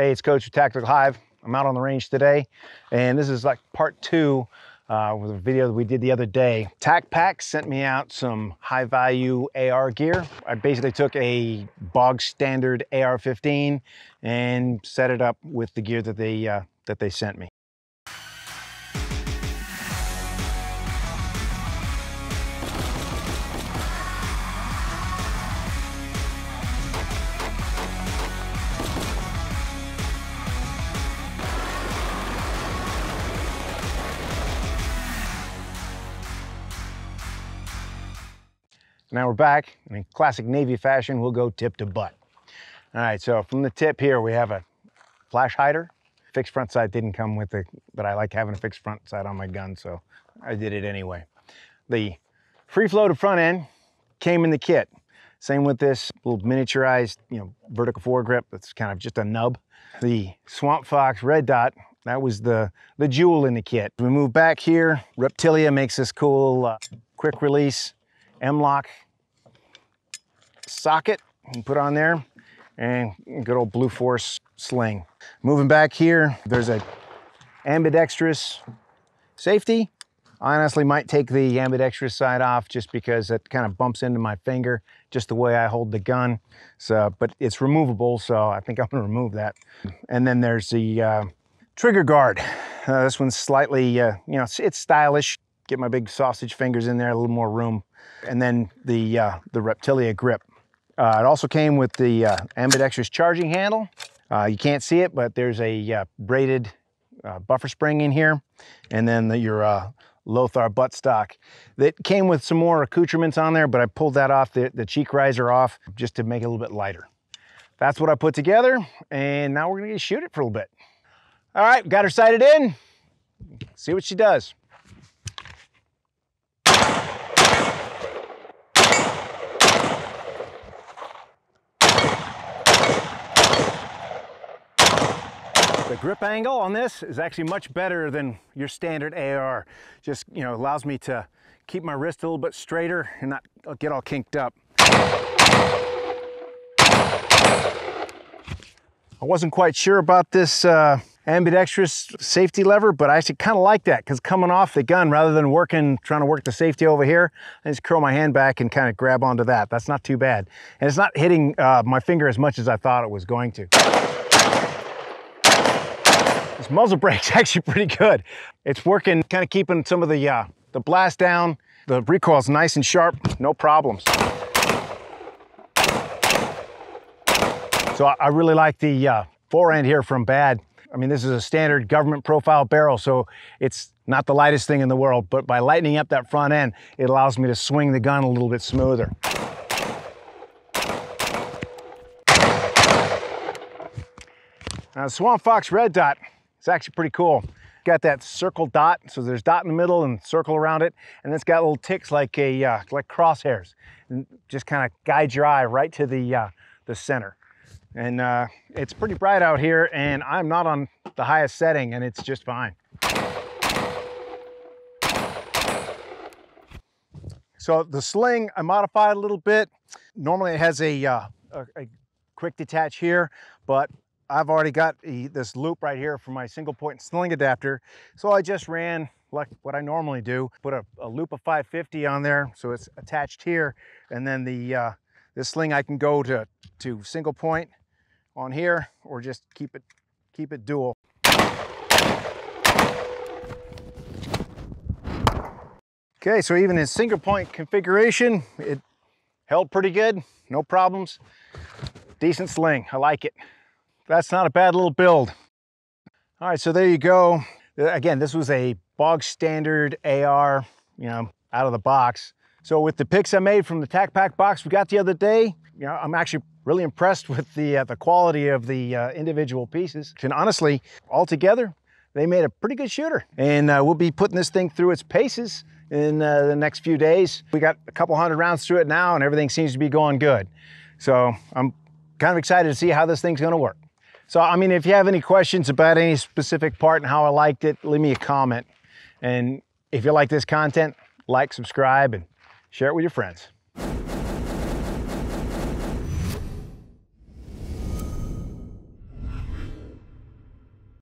Hey, it's Coch with Tactical Hyve. I'm out on the range today, and this is like part two uh, with a video that we did the other day. TacPack sent me out some high value AR gear. I basically took a bog standard AR-15 and set it up with the gear that they, uh, that they sent me. Now we're back, and in classic Navy fashion, we'll go tip to butt. All right, so from the tip here, we have a flash hider. Fixed front sight didn't come with it, but I like having a fixed front sight on my gun, so I did it anyway. The free floated front end came in the kit. Same with this little miniaturized, you know, vertical foregrip. That's kind of just a nub. The Swamp Fox Red Dot, that was the, the jewel in the kit. We move back here. Reptilia makes this cool uh, quick release M-LOK socket and put on there and good old Blue Force sling. Moving back here, there's a ambidextrous safety. I honestly might take the ambidextrous side off just because it kind of bumps into my finger, just the way I hold the gun. So, but it's removable, so I think I'm gonna remove that. And then there's the uh, trigger guard. Uh, this one's slightly, uh, you know, it's, it's stylish. Get my big sausage fingers in there, a little more room. And then the, uh, the Reptilia grip. Uh, it also came with the uh, ambidextrous charging handle. Uh, you can't see it, but there's a uh, braided uh, buffer spring in here. And then the, your uh, Luth-AR buttstock. That came with some more accoutrements on there, but I pulled that off, the, the cheek riser off, just to make it a little bit lighter. That's what I put together, and now we're gonna shoot it for a little bit. All right, got her sighted in. See what she does. The grip angle on this is actually much better than your standard AR. Just, you know, allows me to keep my wrist a little bit straighter and not get all kinked up. I wasn't quite sure about this uh, ambidextrous safety lever, but I actually kind of like that because coming off the gun, rather than working, trying to work the safety over here, I just curl my hand back and kind of grab onto that. That's not too bad. And it's not hitting uh, my finger as much as I thought it was going to. This muzzle brake's actually pretty good. It's working, kind of keeping some of the, uh, the blast down. The recoil's nice and sharp, no problems. So I really like the uh, fore end here from BAD. I mean, this is a standard government profile barrel, so it's not the lightest thing in the world, but by lightening up that front end, it allows me to swing the gun a little bit smoother. Now, Swamp Fox Red Dot it's actually pretty cool. Got that circle dot, so there's dot in the middle and circle around it, and it's got little ticks like a uh, like crosshairs, and just kind of guide your eye right to the uh, the center. And uh, it's pretty bright out here, and I'm not on the highest setting, and it's just fine. So the sling, I modified a little bit. Normally it has a, uh, a, a quick detach here, but I've already got a, this loop right here for my single point sling adapter. So I just ran like what I normally do, put a, a loop of 550 on there. So it's attached here. And then the uh, this sling I can go to, to single point on here or just keep it, keep it dual. Okay, so even in single point configuration, it held pretty good, no problems. Decent sling, I like it that's not a bad little build. All right, so there you go. Again, this was a bog standard AR, you know, out of the box. So with the picks I made from the TacPack box we got the other day, you know, I'm actually really impressed with the uh, the quality of the uh, individual pieces. And honestly, all together, they made a pretty good shooter. And uh, we'll be putting this thing through its paces in uh, the next few days. We got a couple hundred rounds through it now and everything seems to be going good. So I'm kind of excited to see how this thing's gonna work. So, I mean, if you have any questions about any specific part and how I liked it, leave me a comment. And if you like this content, like, subscribe, and share it with your friends.